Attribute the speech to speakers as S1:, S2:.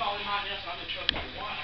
S1: probably not just on the truck you want.